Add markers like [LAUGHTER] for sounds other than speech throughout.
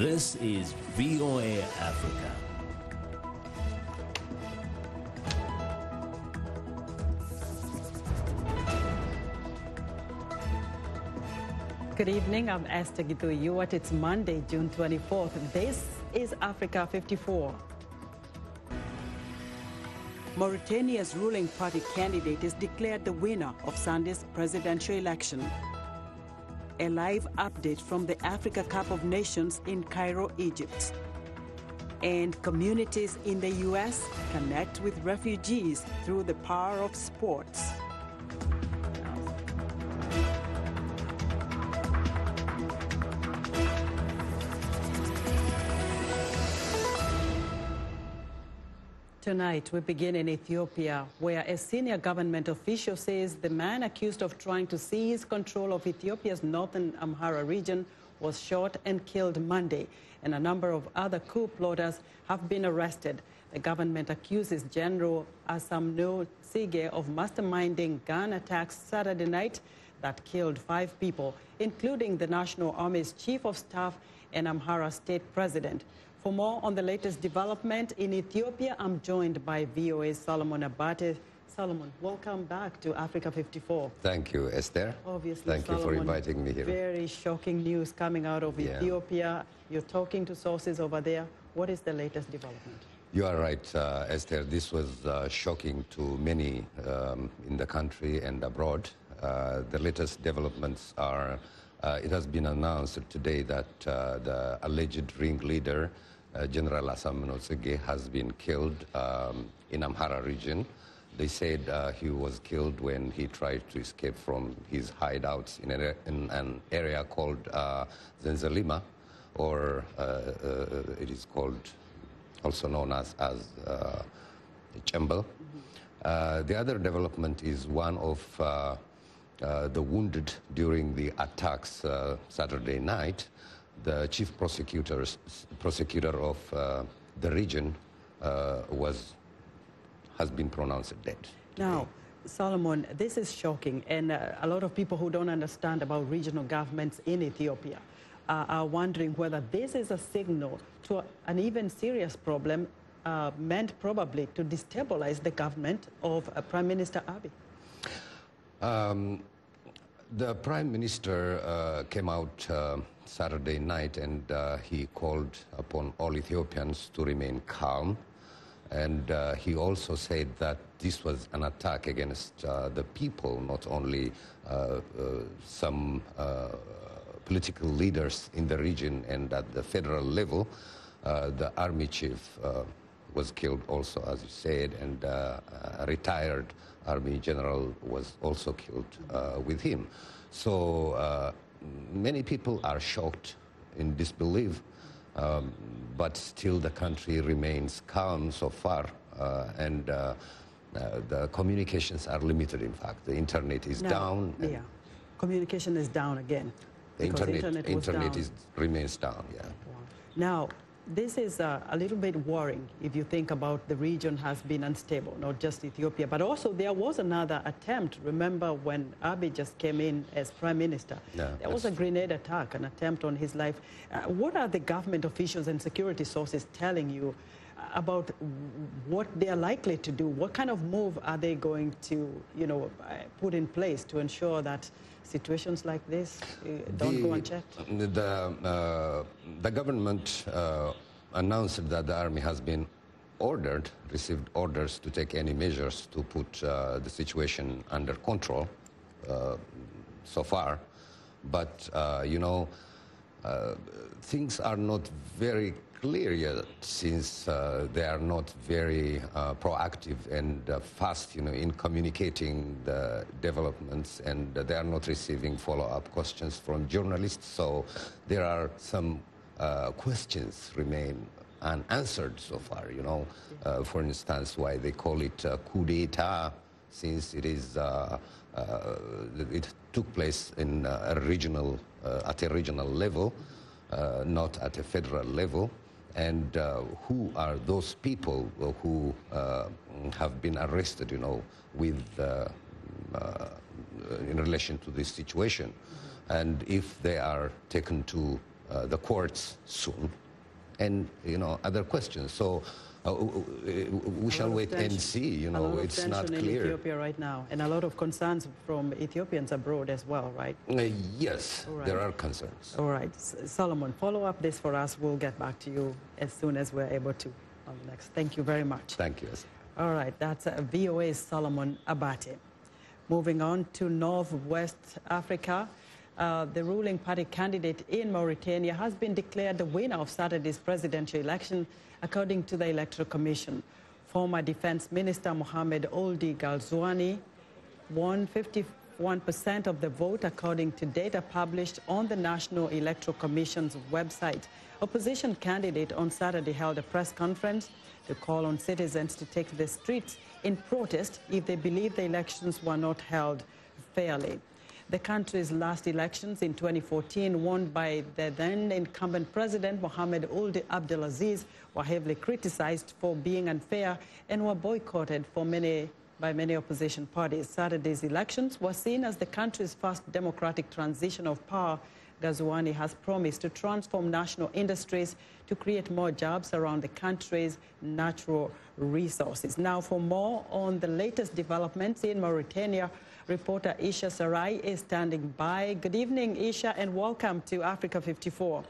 This is VOA Africa. Good evening, I'm Esther Githui-Ewart. It's Monday, June 24th. This is Africa 54. Mauritania's ruling party candidate is declared the winner of Sunday's presidential election. A live update from the Africa Cup of Nations in Cairo, Egypt. And communities in the U.S. connect with refugees through the power of sports. Tonight, we begin in Ethiopia, where a senior government official says the man accused of trying to seize control of Ethiopia's northern Amhara region was shot and killed Monday, and a number of other coup plotters have been arrested. The government accuses General Asaminew Tsige of masterminding gun attacks Saturday night that killed five people, including the National Army's chief of staff and Amhara state president. For more on the latest development in Ethiopia, I'm joined by VOA's Solomon Abate. Solomon, welcome back to Africa 54. Thank you, Esther. Obviously, Thank Solomon, you for inviting me here. Very shocking news coming out of Yeah. Ethiopia. You're talking to sources over there. What is the latest development? You are right, uh, Esther. This was uh, shocking to many um, in the country and abroad. Uh, the latest developments are it has been announced today that uh, the alleged ringleader, uh, General Asaminew Tsige, has been killed um, in Amhara region. They said uh, he was killed when he tried to escape from his hideouts in, an- in an area called uh, Zenzalima, or uh, uh, it is called also known as, as uh, Chembel. Uh, the other development is one of uh, the wounded during the attacks uh, Saturday night. The chief prosecutor of uh, the region uh, was, has been pronounced dead. Now, Solomon, this is shocking, and uh, a lot of people who don't understand about regional governments in Ethiopia are wondering whether this is a signal to an even serious problem meant probably to destabilize the government of Prime Minister Abiy. Um, the prime minister uh, came out uh, Saturday night and uh, he called upon all Ethiopians to remain calm. And uh, he also said that this was an attack against uh, the people, not only uh, some political leaders in the region and at the federal level. The army chief was killed also, as you said, and retired army general was also killed uh, with him. So uh, many people are shocked in disbelief, um, but still the country remains calm so far, uh, and uh, uh, the communications are limited. In fact, the internet is down. Yeah, communication is down again. The because internet, internet down. is, remains down. Yeah. Now, this is uh, a little bit worrying if you think about the region has been unstable, not just Ethiopia, but also there was another attempt. Remember when Abiy just came in as prime minister? Yeah, there was a grenade attack, an attempt on his life. Uh, what are the government officials and security sources telling you uh, about what they are likely to do? What kind of move are they going to, you know, uh, put in place to ensure that situations like this don't go unchecked? The, uh, the government uh, announced that the army has been ordered, received orders to take any measures to put uh, the situation under control uh, so far. But, uh, you know, uh, things are not very clear yet since uh, they are not very uh, proactive and uh, fast you know, in communicating the developments and they are not receiving follow-up questions from journalists. So there are some uh, questions remain unanswered so far, you know. Uh, for instance, why they call it coup d'etat since it is uh, it took place in a regional at a regional level, uh, not at a federal level. And uh, who are those people who uh, have been arrested, you know, with uh, uh, in relation to this situation? And if they are taken to uh, the courts soon, and you know other questions. So uh, we shall wait tension. and see. You know, it's not in clear. Ethiopia right now, and a lot of concerns from Ethiopians abroad as well, right? Uh, yes, right. there are concerns. All right, Solomon, follow up this for us. We'll get back to you as soon as we're able to on the next. Thank you very much. Thank you. All right, that's uh, VOA's Solomon Abate. Moving on to Northwest Africa, uh, the ruling party candidate in Mauritania has been declared the winner of Saturday's presidential election, according to the Electoral Commission. Former Defense Minister Mohamed Ould Ghazouani won 51% of the vote, according to data published on the National Electoral Commission's website. Opposition candidate on Saturday held a press conference to call on citizens to take the streets in protest if they believe the elections were not held fairly. The country's last elections in 2014, won by the then incumbent president Mohamed Ould Abdelaziz, were heavily criticized for being unfair and were boycotted for many, by many opposition parties. Saturday's elections were seen as the country's first democratic transition of power. Ghazouani has promised to transform national industries to create more jobs around the country's natural resources. Now, for more on the latest developments in Mauritania, reporter Isha Sarai is standing by. Good evening, Isha, and welcome to Africa 54.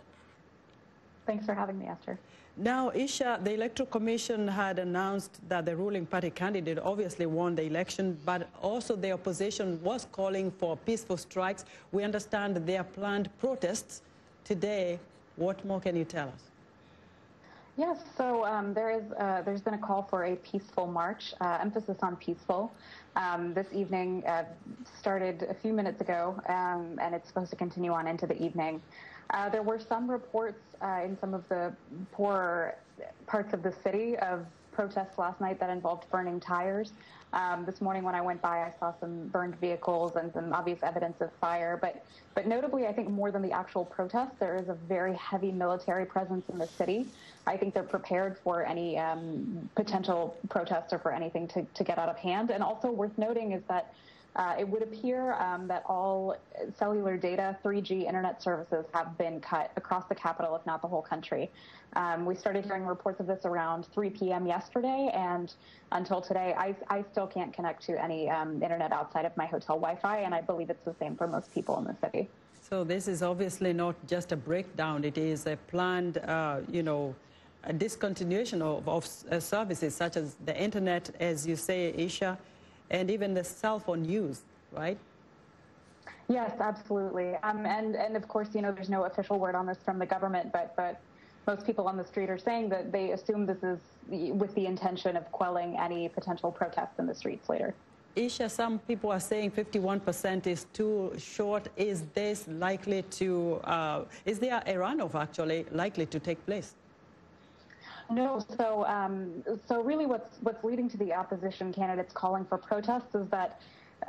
Thanks for having me, Esther. Now, Isha, the Electoral Commission had announced that the ruling party candidate obviously won the election, but also the opposition was calling for peaceful strikes. We understand there are planned protests today. What more can you tell us? Yes, so um, there is uh, there's been a call for a peaceful march, uh, emphasis on peaceful. Um, this evening uh, started a few minutes ago, um, and it's supposed to continue on into the evening. Uh, there were some reports uh, in some of the poorer parts of the city of protests last night that involved burning tires. Um, this morning when I went by, I saw some burned vehicles and some obvious evidence of fire. But, but notably, I think more than the actual protests, there is a very heavy military presence in the city. I think they're prepared for any um, potential protests or for anything to, to get out of hand. And also worth noting is that uh, it would appear um, that all cellular data, 3G internet services have been cut across the capital, if not the whole country. Um, we started hearing reports of this around 3 p.m. yesterday, and until today, I, I still can't connect to any um, internet outside of my hotel Wi-Fi, and I believe it's the same for most people in the city. So this is obviously not just a breakdown; it is a planned, uh, you know, discontinuation of, of uh, services such as the internet, as you say, Isha, and even the cell phone use, right? Yes, absolutely. Um, and, and of course, you know, there's no official word on this from the government, but, but most people on the street are saying that they assume this is with the intention of quelling any potential protests in the streets later. Isha, some people are saying 51% is too short. Is this likely to, uh, is there a runoff actually likely to take place? No, so um, so really, what's what's leading to the opposition candidates calling for protests is that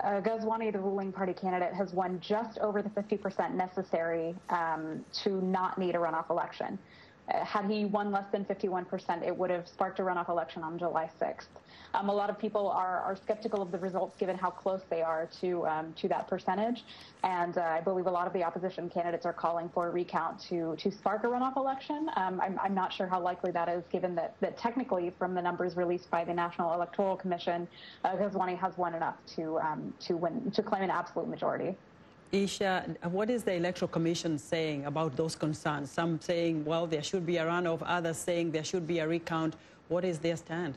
uh, the ruling party candidate, has won just over the 50% necessary um, to not need a runoff election. Uh, had he won less than 51%, it would have sparked a runoff election on July 6th. Um, a lot of people are, are skeptical of the results given how close they are to um, to that percentage, and uh, I believe a lot of the opposition candidates are calling for a recount to to spark a runoff election. Um, I'm, I'm not sure how likely that is, given that, that technically, from the numbers released by the National Electoral Commission, uh, Ghazouani has won enough to um, to win to claim an absolute majority. Isha, what is the Electoral Commission saying about those concerns? Some saying, well, there should be a runoff, others saying there should be a recount. What is their stand?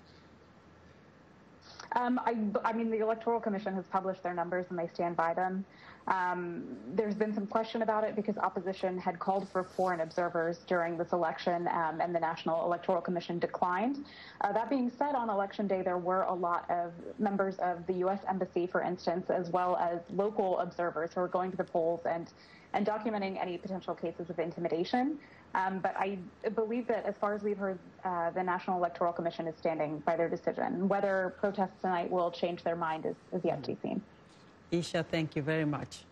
Um, I, I, mean, the Electoral Commission has published their numbers and they stand by them. Um, there's been some question about it because opposition had called for foreign observers during this election um, and the National Electoral Commission declined. Uh, that being said, on election day, there were a lot of members of the U.S. Embassy, for instance, as well as local observers who were going to the polls and and documenting any potential cases of intimidation. Um, but I believe that as far as we've heard, uh, the National Electoral Commission is standing by their decision. Whether protests tonight will change their mind is, is yet to be seen. Isha, thank you very much.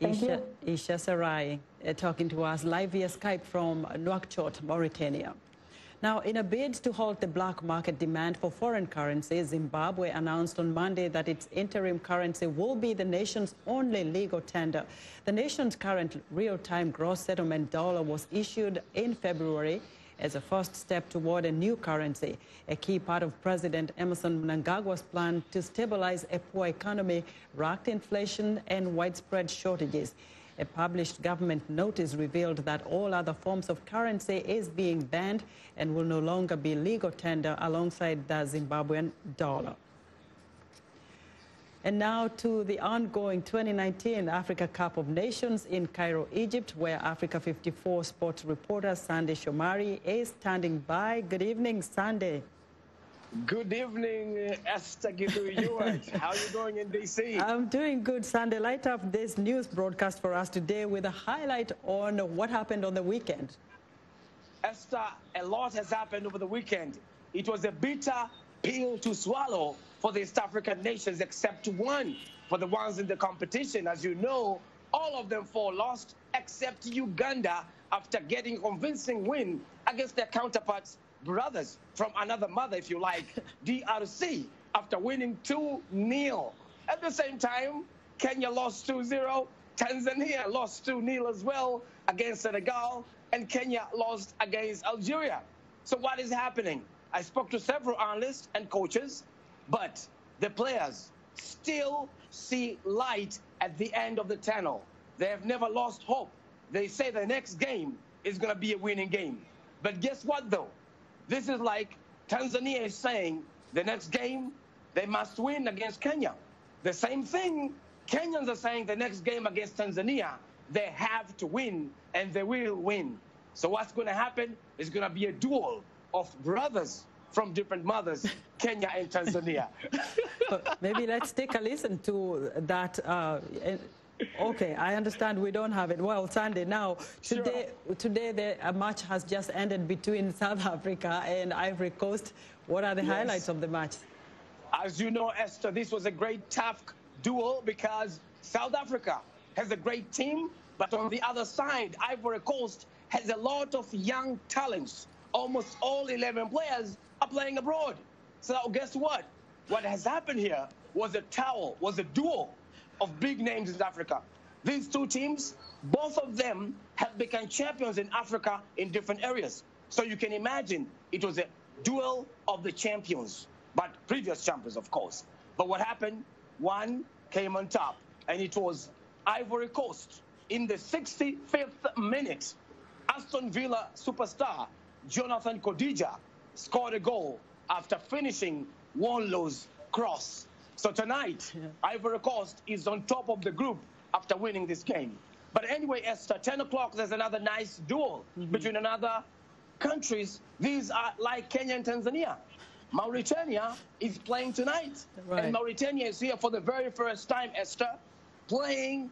Thank Isha, you. Isha Sarai uh, talking to us live via Skype from Nouakchott, Mauritania. Now, in a bid to halt the black market demand for foreign currency, Zimbabwe announced on Monday that its interim currency will be the nation's only legal tender. The nation's current real-time gross settlement dollar was issued in February as a first step toward a new currency, a key part of President Emmerson Mnangagwa's plan to stabilize a poor economy, racked inflation, and widespread shortages. A published government notice revealed that all other forms of currency is being banned and will no longer be legal tender alongside the Zimbabwean dollar. And now to the ongoing 2019 Africa Cup of Nations in Cairo, Egypt, where Africa 54 sports reporter Sunday Shomari is standing by. Good evening, Sunday. Good evening, uh, Esther Githui [LAUGHS] How are you doing in D.C.? I'm doing good, Sunday. Light up this news broadcast for us today with a highlight on what happened on the weekend. Esther, a lot has happened over the weekend. It was a bitter pill to swallow for the East African nations, except one. For the ones in the competition, as you know, all of them four lost, except Uganda, after getting a convincing win against their counterparts brothers from another mother, if you like, [LAUGHS] DRC, after winning 2 0. At the same time, Kenya lost 2 0. Tanzania lost 2 0 as well against Senegal. And Kenya lost against Algeria. So, what is happening? I spoke to several analysts and coaches, but the players still see light at the end of the tunnel. They have never lost hope. They say the next game is going to be a winning game. But guess what, though? This is like Tanzania is saying the next game they must win against Kenya. The same thing, Kenyans are saying the next game against Tanzania, they have to win and they will win. So what's going to happen is going to be a duel of brothers from different mothers, [LAUGHS] Kenya and Tanzania. [LAUGHS] Maybe let's take a listen to that uh, Okay, I understand we don't have it. Well, Sunday, now, today, sure. today the uh, match has just ended between [LAUGHS] South Africa and Ivory Coast. What are the yes. highlights of the match? As you know, Esther, this was a great tough duel because South Africa has a great team, but on the other side, Ivory Coast has a lot of young talents. Almost all 11 players are playing abroad. So guess what? What has happened here was a towel, was a duel of big names in Africa. These two teams, both of them have become champions in Africa in different areas. So you can imagine it was a duel of the champions, but previous champions, of course. But what happened? One came on top, and it was Ivory Coast. In the 65th minute, Aston Villa superstar Jonathan Kodjia scored a goal after finishing Wanlow's cross so tonight. Ivory Coast is on top of the group after winning this game. But anyway, Esther, 10 o'clock, there's another nice duel mm -hmm. between another countries. These are like Kenya and Tanzania. Mauritania is playing tonight. Right. And Mauritania is here for the very first time, Esther, playing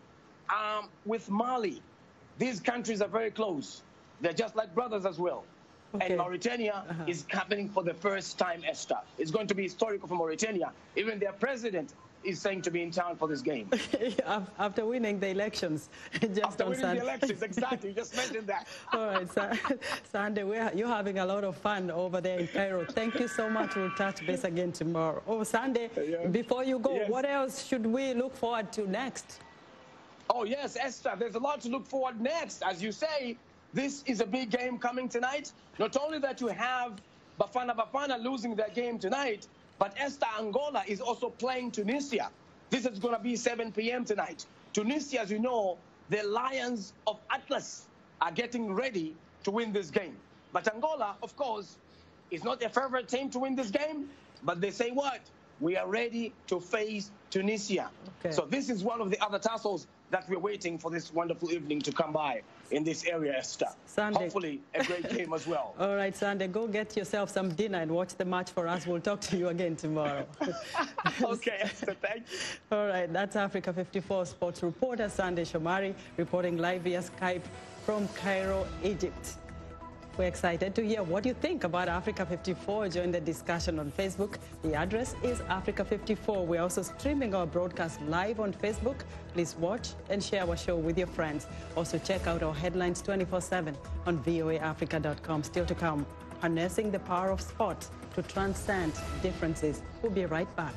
um, with Mali. These countries are very close. They're just like brothers as well. Okay. And Mauritania uh -huh. is happening for the first time, Esther. It's going to be historical for Mauritania. Even their president is saying to be in town for this game. [LAUGHS] After winning the elections. [LAUGHS] Just After winning Sunday. the elections, exactly. You just [LAUGHS] mentioned that. All right, Sunday, you're having a lot of fun over there in Cairo. Thank you so much. We'll touch base again tomorrow. Oh, Sunday, yeah. before you go, yes. what else should we look forward to next? Oh, yes, Esther, there's a lot to look forward next. As you say, this is a big game coming tonight. Not only that you have Bafana Bafana losing their game tonight, but Esther Angola is also playing Tunisia. This is going to be 7 p.m. tonight. Tunisia, as you know, the Lions of Atlas are getting ready to win this game. But Angola, of course, is not a favorite team to win this game. But they say what? We are ready to face Tunisia. Okay. So this is one of the other tussles that we're waiting for this wonderful evening to come by in this area, Esther. Sunday. Hopefully, a great game as well. [LAUGHS] All right, Sunday, go get yourself some dinner and watch the match for us. We'll talk to you again tomorrow. [LAUGHS] okay, Esther, thank you. [LAUGHS] All right, that's Africa 54 sports reporter Sunday Shomari reporting live via Skype from Cairo, Egypt. We're excited to hear what you think about Africa 54. Join the discussion on Facebook. The address is Africa 54. We're also streaming our broadcast live on Facebook. Please watch and share our show with your friends. Also check out our headlines 24-7 on voaafrica.com. Still to come. harnessing the power of sport to transcend differences. We'll be right back.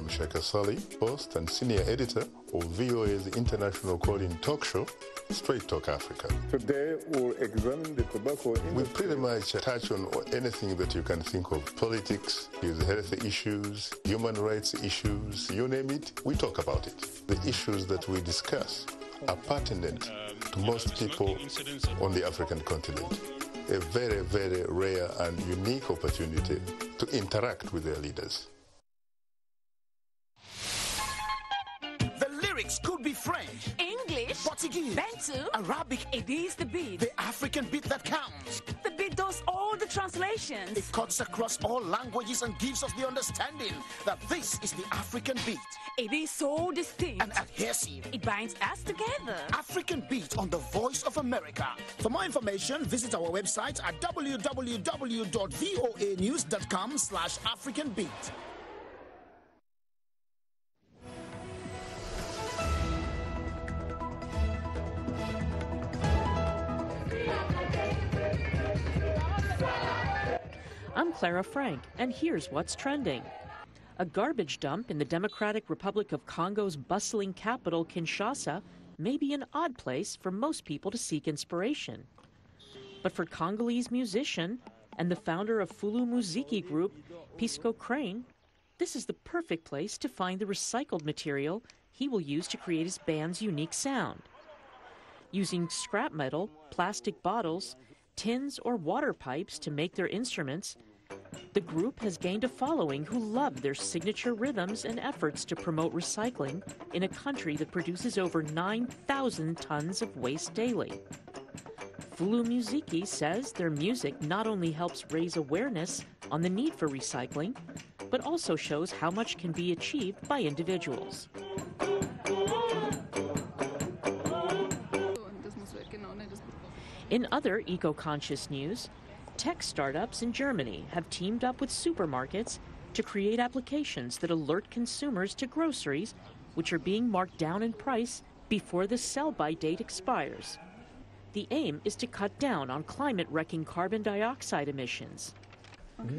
Am Shaka Ssali, host and senior editor of VOA's international call-in talk show, Straight Talk Africa. Today we'll examine the tobacco industry. We pretty much touch on anything that you can think of. Politics, health issues, human rights issues, you name it, we talk about it. The issues that we discuss are pertinent to most people on the African continent. A very, very rare and unique opportunity to interact with their leaders. Could be French, English, Portuguese, Bantu, Arabic, it is the beat. the African beat that counts. The beat does all the translations. It cuts across all languages and gives us the understanding that this is the African beat. It is so distinct. and adhesive. It binds us together. African Beat on the Voice of America. For more information, visit our website at www.voanews.com slash African Beat. I'm Clara Frank, and here's what's trending. A garbage dump in the Democratic Republic of Congo's bustling capital, Kinshasa, may be an odd place for most people to seek inspiration. But for Congolese musician and the founder of Fulu Miziki group, Pisco Crane, this is the perfect place to find the recycled material he will use to create his band's unique sound. Using scrap metal, plastic bottles, tins, or water pipes to make their instruments, the group has gained a following who love their signature rhythms and efforts to promote recycling in a country that produces over 9,000 tons of waste daily. Fulu Miziki says their music not only helps raise awareness on the need for recycling, but also shows how much can be achieved by individuals. In other eco conscious news, tech startups in Germany have teamed up with supermarkets to create applications that alert consumers to groceries which are being marked down in price before the sell by date expires. The aim is to cut down on climate wrecking carbon dioxide emissions.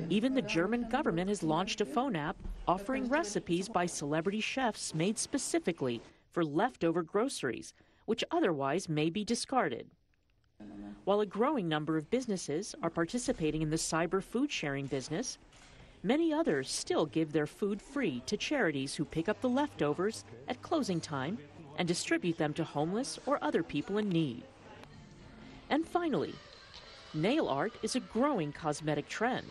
Even the German government has launched a phone app offering recipes by celebrity chefs made specifically for leftover groceries, which otherwise may be discarded. While a growing number of businesses are participating in the cyber food sharing business, many others still give their food free to charities who pick up the leftovers at closing time and distribute them to homeless or other people in need. And finally, nail art is a growing cosmetic trend.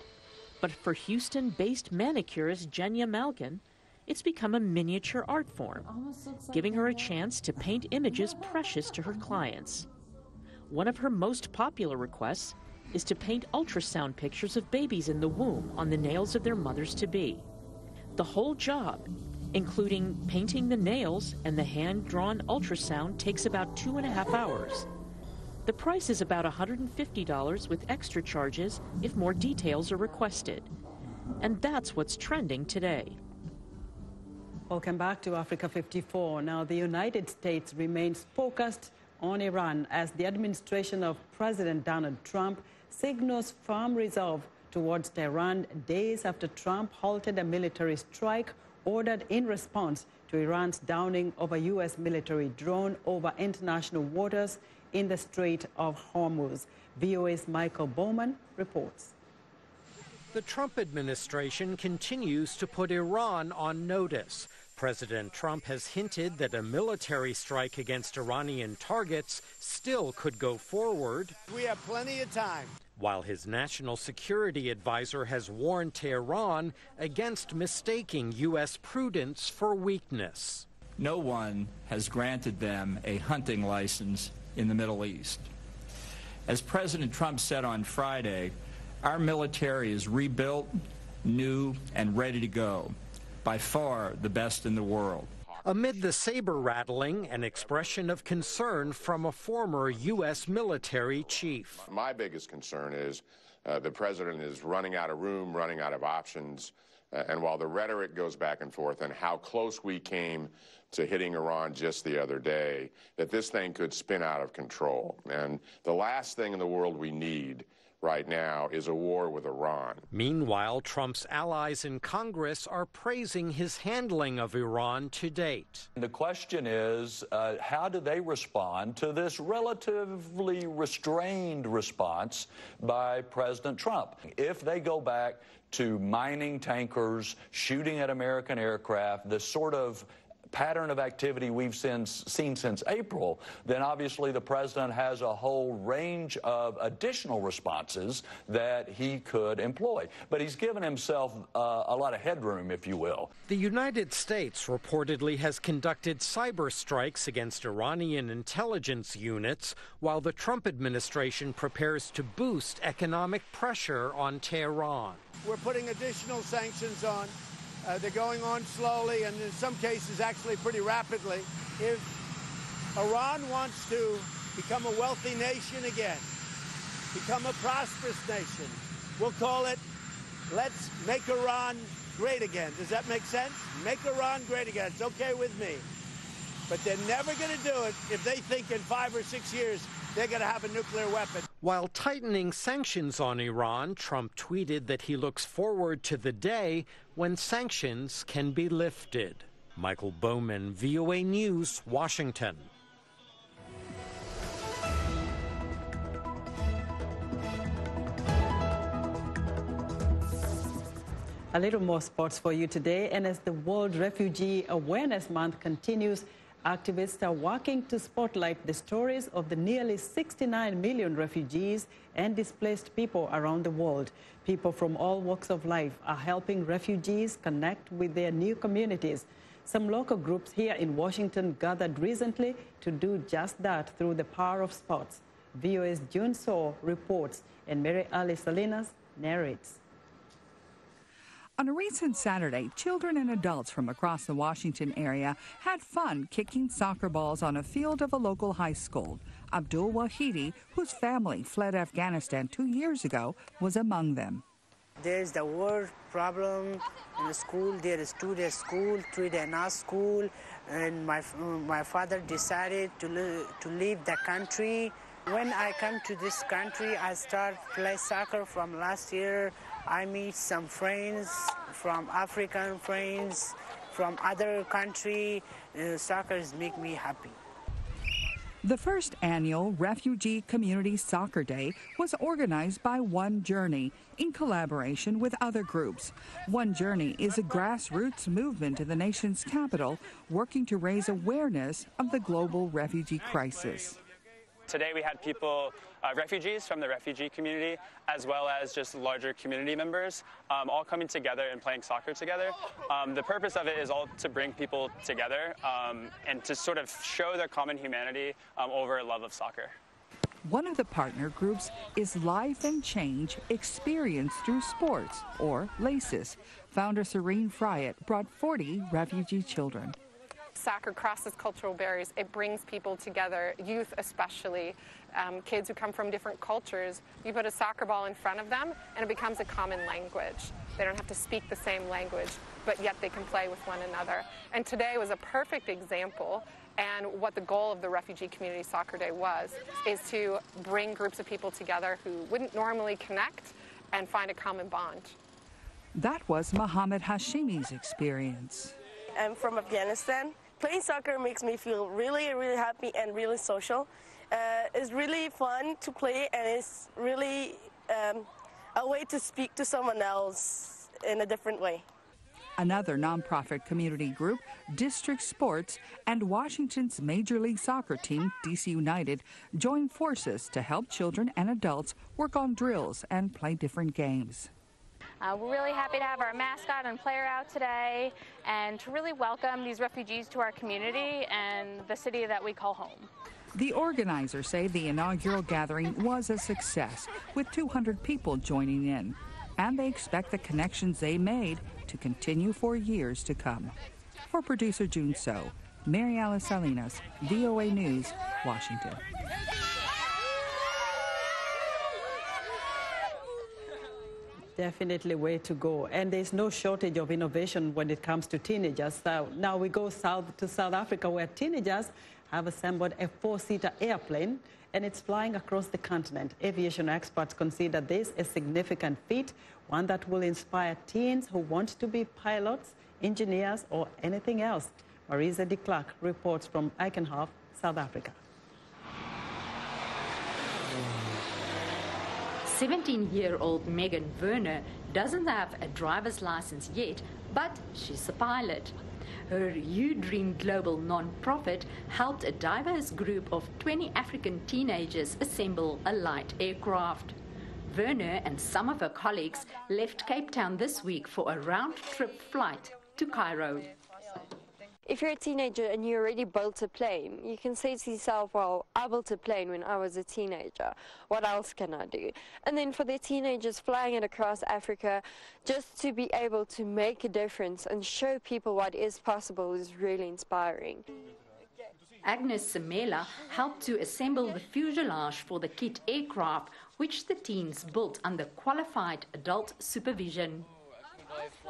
But for Houston based manicurist Jenya Malkin, it's become a miniature art form, giving her a chance to paint images precious to her clients. One of her most popular requests is to paint ultrasound pictures of babies in the womb on the nails of their mothers to be. The whole job, including painting the nails and the hand drawn ultrasound, takes about two and a half hours. The price is about $150 with extra charges if more details are requested. And that's what's trending today. Welcome back to Africa 54. Now, the United States remains focused on Iran as the administration of President Donald Trump signals firm resolve towards Tehran days after Trump halted a military strike ordered in response to Iran's downing of a U.S. military drone over international waters in the Strait of Hormuz. VOA's Michael Bowman reports. The Trump administration continues to put Iran on notice. President Trump has hinted that a military strike against Iranian targets still could go forward, We have plenty of time. while his national security advisor has warned Tehran against mistaking U.S. prudence for weakness. No one has granted them a hunting license in the Middle East. As President Trump said on Friday, our military is rebuilt, new, and ready to go. By far the best in the world. Amid the saber rattling, an expression of concern from a former U.S. military chief. My biggest concern is uh, the president is running out of room, running out of options, and while the rhetoric goes back and forth and how close we came to hitting Iran just the other day, that this thing could spin out of control. And the last thing in the world we need right now is a war with Iran. Meanwhile, Trump's allies in Congress are praising his handling of Iran to date. The question is uh, how do they respond to this relatively restrained response by President Trump? If they go back to mining tankers, shooting at American aircraft, the sort of pattern of activity we've since, seen since April, then obviously the president has a whole range of additional responses that he could employ. But he's given himself uh, a lot of headroom, if you will. The United States reportedly has conducted cyber strikes against Iranian intelligence units, while the Trump administration prepares to boost economic pressure on Tehran. We're putting additional sanctions on uh, they're going on slowly and in some cases actually pretty rapidly. If Iran wants to become a wealthy nation again, become a prosperous nation, we'll call it Let's Make Iran Great Again. Does that make sense? Make Iran great again. It's okay with me. But they're never going to do it if they think in five or six years they're going to have a nuclear weapon. While tightening sanctions on Iran, Trump tweeted that he looks forward to the day when sanctions can be lifted. Michael Bowman, VOA News, Washington. A little more sports for you today. And as the World Refugee Awareness Month continues, Activists are working to spotlight the stories of the nearly 69 million refugees and displaced people around the world. People from all walks of life are helping refugees connect with their new communities. Some local groups here in Washington gathered recently to do just that through the power of sports. VOA's June Soh reports and Mary Alice Salinas narrates. On a recent Saturday, children and adults from across the Washington area had fun kicking soccer balls on a field of a local high school. Abdul Wahidi, whose family fled Afghanistan two years ago, was among them. There's the war problem in the school. There is two-day school, three-day not school, and my my father decided to to leave the country. When I come to this country, I start play soccer from last year. I meet some friends from African friends, from other country. Uh, soccer make me happy. The first annual Refugee Community Soccer Day was organized by One Journey in collaboration with other groups. One Journey is a grassroots movement in the nation's capital working to raise awareness of the global refugee crisis. Today we had people, uh, refugees from the refugee community, as well as just larger community members, um, all coming together and playing soccer together. Um, the purpose of it is all to bring people together um, and to sort of show their common humanity um, over a love of soccer. One of the partner groups is Life and Change Experience Through Sports, or LACES. Founder Serene Fryett brought 40 refugee children soccer crosses cultural barriers. It brings people together, youth especially, um, kids who come from different cultures. You put a soccer ball in front of them and it becomes a common language. They don't have to speak the same language, but yet they can play with one another. And today was a perfect example and what the goal of the Refugee Community Soccer Day was, is to bring groups of people together who wouldn't normally connect and find a common bond. That was Mohammed Hashimi's experience. I'm from Afghanistan playing soccer makes me feel really, really happy and really social. Uh, it's really fun to play, and it's really um, a way to speak to someone else in a different way. Another nonprofit community group, District Sports, and Washington's Major League Soccer team, DC United, joined forces to help children and adults work on drills and play different games. Uh, we're really happy to have our mascot and player out today and to really welcome these refugees to our community and the city that we call home. The organizers say the inaugural gathering was a success, with 200 people joining in, and they expect the connections they made to continue for years to come. For producer June Soh, Mary Alice Salinas, VOA News, Washington. Definitely way to go. And there's no shortage of innovation when it comes to teenagers. So now we go south to South Africa where teenagers have assembled a four-seater airplane and it's flying across the continent. Aviation experts consider this a significant feat, one that will inspire teens who want to be pilots, engineers or anything else. Marisa de Klerk reports from Eikenhof, South Africa. 17-year-old Megan Werner doesn't have a driver's license yet, but she's a pilot. Her U Dream Global non-profit helped a diverse group of 20 African teenagers assemble a light aircraft. Werner and some of her colleagues left Cape Town this week for a round-trip flight to Cairo if you're a teenager and you already built a plane, you can say to yourself, well, I built a plane when I was a teenager. What else can I do? And then for the teenagers flying it across Africa, just to be able to make a difference and show people what is possible is really inspiring. Agnes Semela helped to assemble the fuselage for the kit aircraft, which the teens built under qualified adult supervision.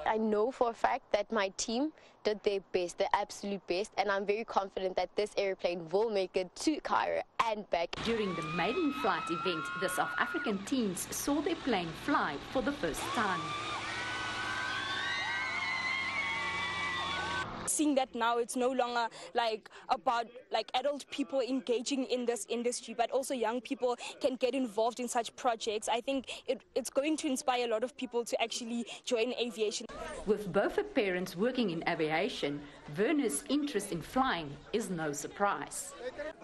I know for a fact that my team did their best, their absolute best, and I'm very confident that this airplane will make it to Cairo and back. During the maiden flight event, the South African teens saw their plane fly for the first time. Seeing that now it's no longer like about like adult people engaging in this industry, but also young people can get involved in such projects. I think it, it's going to inspire a lot of people to actually join aviation. With both her parents working in aviation, Werner's interest in flying is no surprise.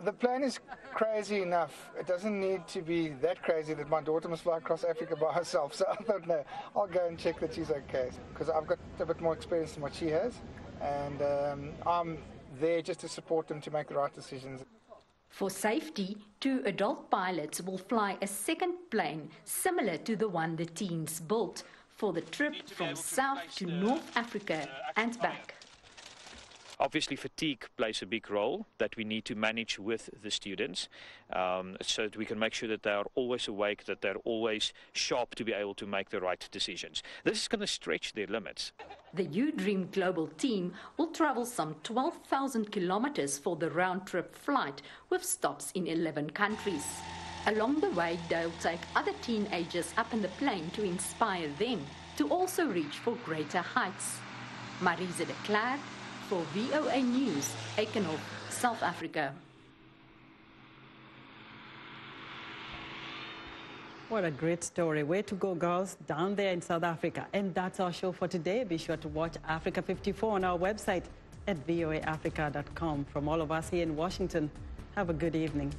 The plan is crazy enough. It doesn't need to be that crazy that my daughter must fly across Africa by herself. [LAUGHS] So I thought, no, I'll go and check that she's okay because I've got a bit more experience than what she has and um, I'm there just to support them to make the right decisions. For safety, two adult pilots will fly a second plane similar to the one the teens built for the trip from South to North Africa and back. Obviously, fatigue plays a big role that we need to manage with the students um, so that we can make sure that they are always awake, that they're always sharp to be able to make the right decisions. This is going to stretch their limits. The U Dream Global team will travel some 12,000 kilometers for the round trip flight with stops in 11 countries. Along the way, they'll take other teenagers up in the plane to inspire them to also reach for greater heights. Marisa de for VOA News, Eikenhof, South Africa. What a great story. Way to go, girls, down there in South Africa. And that's our show for today. Be sure to watch Africa 54 on our website at voaafrica.com. From all of us here in Washington, have a good evening.